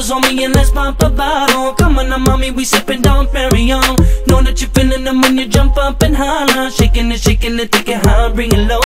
bottles on me and let's pop a bottle. Come on now mommy, we sippin' Dom Perignon. Know that you're feeling them when you jump up and holler. Shaking it, shaking it, take it high, bring it low.